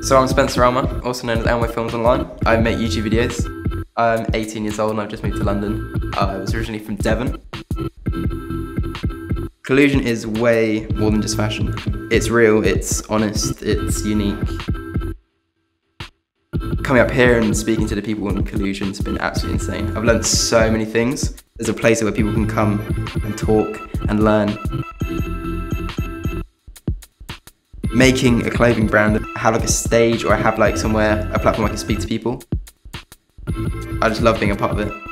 So I'm Spencer Elmer, also known as Elmo Films Online. I make YouTube videos. I'm 18 years old and I've just moved to London. Uh, I was originally from Devon. Collusion is way more than just fashion. It's real, it's honest, it's unique. Coming up here and speaking to the people in Collusion has been absolutely insane. I've learned so many things. There's a place where people can come and talk and learn. Making a clothing brand, have like a stage or I have like somewhere, a platform I can speak to people. I just love being a part of it.